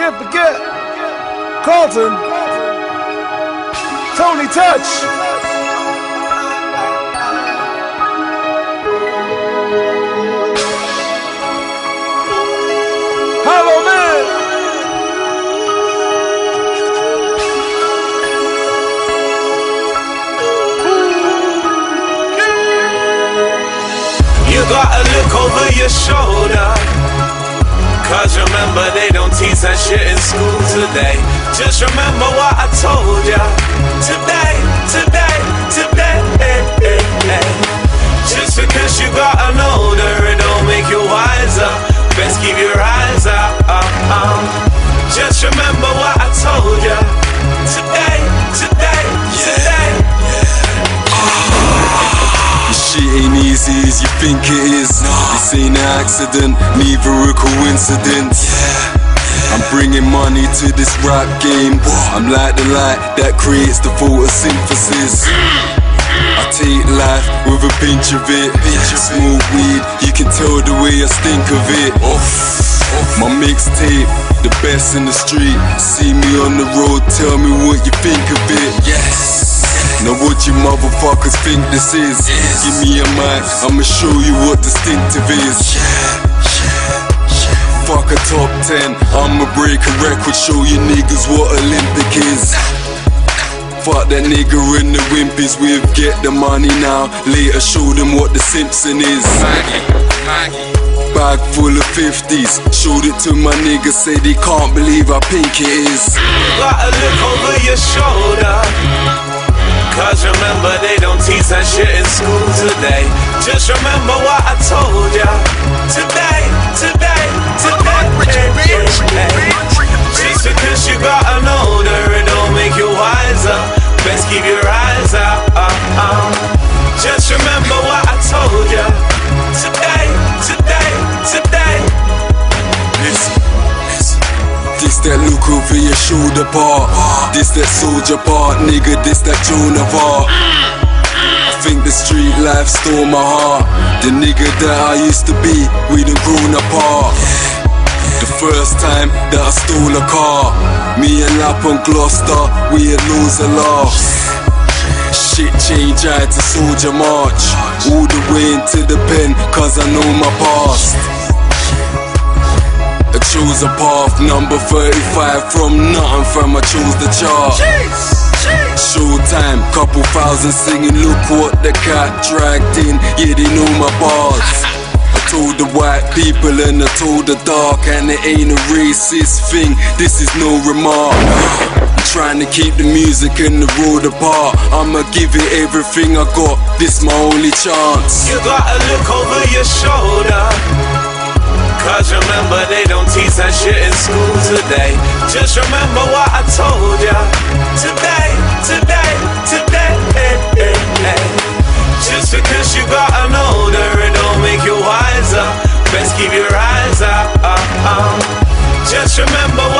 Can't forget Carlton, Tony Touch. Hollow Man. You gotta look over your shoulder. Cause remember, they don't teach that shit in school today. Just remember what I told ya. Today, today, today. Just because you got an older, it don't make you wiser. Best keep your eyes easy as you think it is. This ain't an accident, neither a coincidence. I'm bringing money to this rap game. I'm like the light that creates the photosynthesis. I take life with a pinch of it. Smoke weed, you can tell the way I stink of it. My mixtape, the best in the street. See me on the road, tell me what you think of it. Yes. Now what you motherfuckers think this is? Give me a mic, I'ma show you what distinctive is. Fuck a top 10, I'ma break a record, show you niggas what Olympic is. Fuck that nigga and the wimpies with get the money now. Later show them what the Simpson is. Bag full of 50s, showed it to my niggas, say they can't believe how pink it is. gotta look over your shoulder. That in school today. Just remember what I told ya. Today, today, today. Just because you got an older, it don't make you wiser. Best keep your eyes out. Uh, uh. Just remember what I told ya. Today, today, today. Listen. This that look over your shoulder part. This that soldier part, nigga. This that Joan of Arc. Think the street life stole my heart. The nigga that I used to be, we done grown apart. The first time that I stole a car, me and Lap on Gloucester, we had of laughs. Shit change, I had to soldier march All the way into the pen, cause I know my past I chose a path, number 35 From nothing from I chose the chart Showtime, couple thousand singing Look what the cat dragged in Yeah, they know my bars I told the white people and I told the dark And it ain't a racist thing, this is no remark I'm trying to keep the music and the road apart I'ma give it everything I got, this my only chance You gotta look over your shoulder. Cause remember, they don't teach that shit in school today. Just remember what I told ya. give your eyes up. Just remember